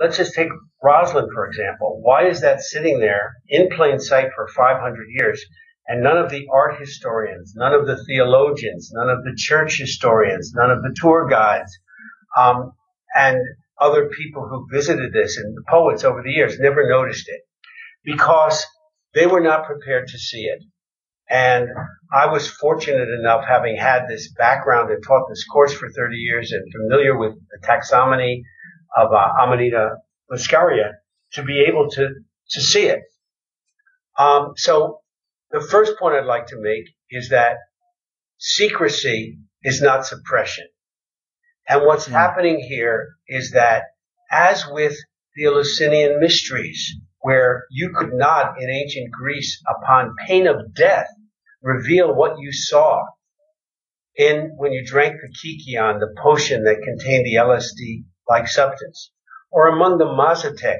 let's just take Rosslyn, for example. Why is that sitting there in plain sight for 500 years? And none of the art historians, none of the theologians, none of the church historians, none of the tour guides, um, and other people who visited this and the poets over the years never noticed it because they were not prepared to see it. And I was fortunate enough, having had this background and taught this course for 30 years and familiar with the taxonomy of uh, Amanita muscaria, to be able to, to see it. Um, so the first point I'd like to make is that secrecy is not suppression. And what's mm. happening here is that as with the Eleusinian mysteries, where you could not in ancient Greece upon pain of death reveal what you saw in when you drank the kykeon, the potion that contained the LSD like substance, or among the Mazatec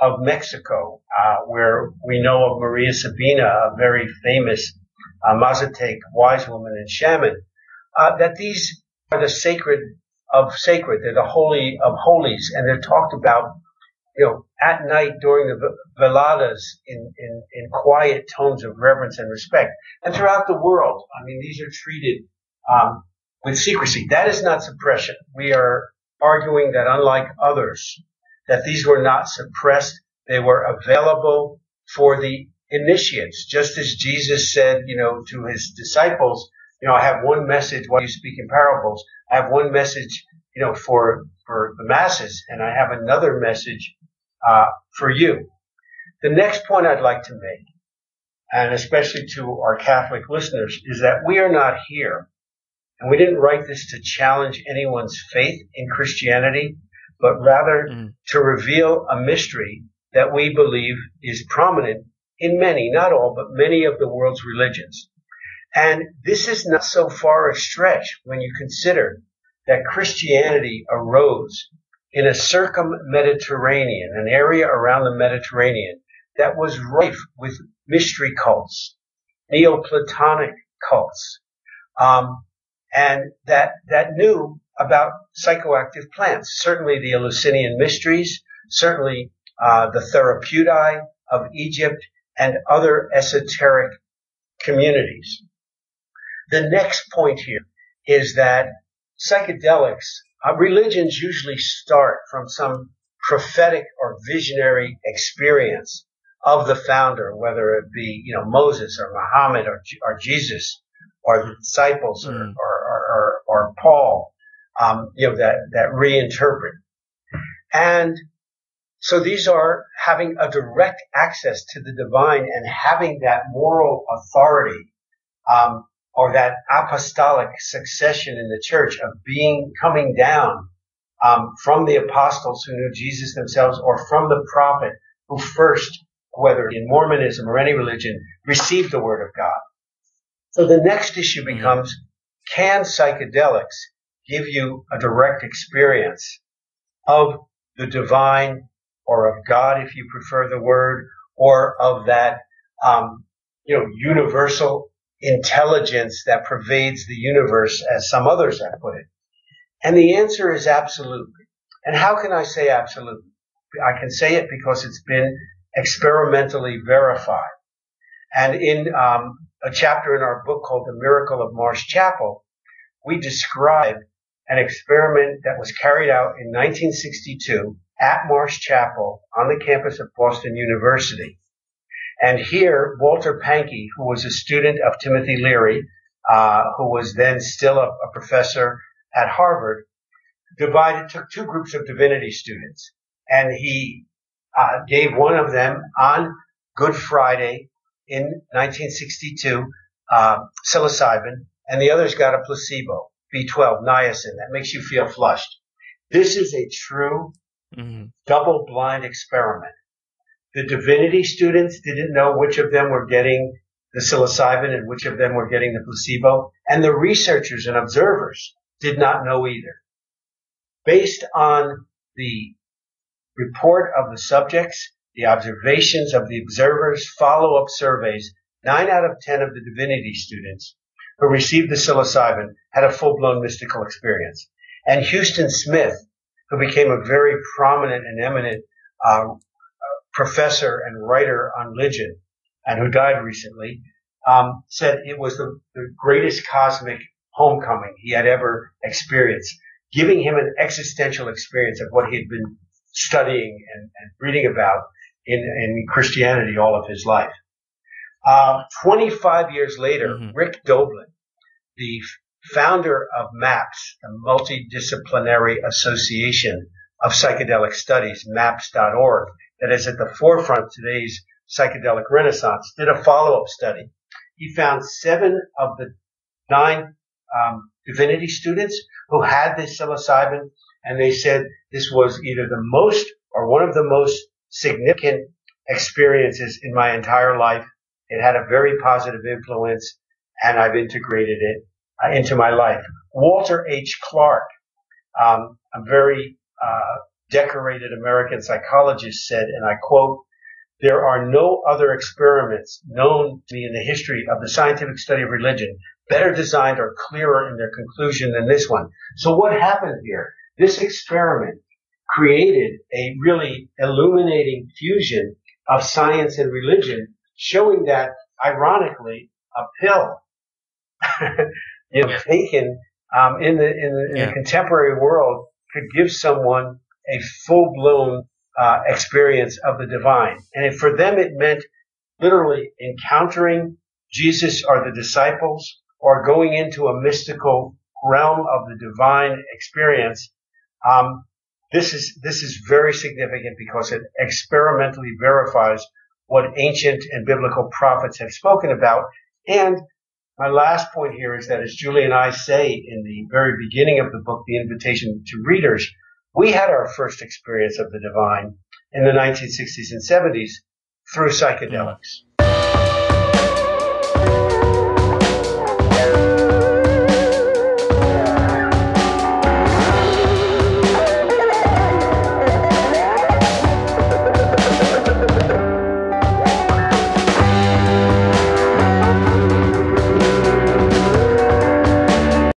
of Mexico, uh, where we know of Maria Sabina, a very famous uh, Mazatec wise woman and shaman, uh, that these are the sacred of sacred. They're the holy of holies, and they're talked about, you know, at night during the veladas in, in, in quiet tones of reverence and respect. And throughout the world, I mean, these are treated um, with secrecy. That is not suppression. We are arguing that unlike others, that these were not suppressed. They were available for the initiates, just as Jesus said, you know, to his disciples, you know, I have one message while you speak in parables. I have one message, you know, for, for the masses, and I have another message, uh, for you. The next point I'd like to make, and especially to our Catholic listeners, is that we are not here, and we didn't write this to challenge anyone's faith in Christianity, but rather mm. to reveal a mystery that we believe is prominent in many, not all, but many of the world's religions. And this is not so far a stretch when you consider that Christianity arose in a circum-Mediterranean, an area around the Mediterranean that was rife with mystery cults, Neoplatonic cults, um, and that that knew about psychoactive plants. Certainly, the Eleusinian mysteries, certainly uh, the Therapeutae of Egypt, and other esoteric communities. The next point here is that psychedelics, uh, religions usually start from some prophetic or visionary experience of the founder, whether it be, you know, Moses or Muhammad or, or Jesus or the disciples mm. or, or, or, or, Paul, um, you know, that, that reinterpret. And so these are having a direct access to the divine and having that moral authority um, or that apostolic succession in the church of being coming down um, from the apostles who knew Jesus themselves or from the prophet who first, whether in Mormonism or any religion, received the word of God. So the next issue mm-hmm. becomes, can psychedelics give you a direct experience of the divine or of God, if you prefer the word, or of that, um, you know, universal intelligence that pervades the universe, as some others have put it? And the answer is absolutely. And how can I say absolutely? I can say it because it's been experimentally verified. And in um, a chapter in our book called The Miracle of Marsh Chapel, we describe an experiment that was carried out in 1962 at Marsh Chapel on the campus of Boston University. And here, Walter Pahnke, who was a student of Timothy Leary, uh, who was then still a, a, professor at Harvard, divided, took two groups of divinity students, and he uh, gave one of them on Good Friday in 1962 uh, psilocybin, and the others got a placebo, B12, niacin. That makes you feel flushed. This is a true mm-hmm. double-blind experiment. The divinity students didn't know which of them were getting the psilocybin and which of them were getting the placebo. And the researchers and observers did not know either. Based on the report of the subjects, the observations of the observers, follow-up surveys, nine out of ten of the divinity students who received the psilocybin had a full-blown mystical experience. And Huston Smith, who became a very prominent and eminent uh, professor and writer on religion, and who died recently, um, said it was the, the greatest cosmic homecoming he had ever experienced, giving him an existential experience of what he had been studying and, and reading about in, in, Christianity all of his life. Uh, 25 years later, mm-hmm. Rick Doblin, the founder of MAPS, the Multidisciplinary Association of Psychedelic Studies, MAPS.org, that is at the forefront of today's psychedelic renaissance, did a follow-up study. He found seven of the nine um, divinity students who had this psilocybin, and they said this was either the most or one of the most significant experiences in my entire life. It had a very positive influence, and I've integrated it uh, into my life. Walter H. Clark, um, a very uh, decorated American psychologist, said, and I quote, there are no other experiments known to me in the history of the scientific study of religion better designed or clearer in their conclusion than this one. So what happened here? This experiment created a really illuminating fusion of science and religion, showing that, ironically, a pill, you know, taken um, in the in, the, in yeah. the contemporary world could give someone a full blown uh, experience of the divine, and for them it meant literally encountering Jesus or the disciples or going into a mystical realm of the divine experience, um, this is, this is very significant because it experimentally verifies what ancient and biblical prophets have spoken about. And my last point here is that as Julie and I say in the very beginning of the book, the invitation to readers, we had our first experience of the divine in the 1960s and 70s through psychedelics. Yeah.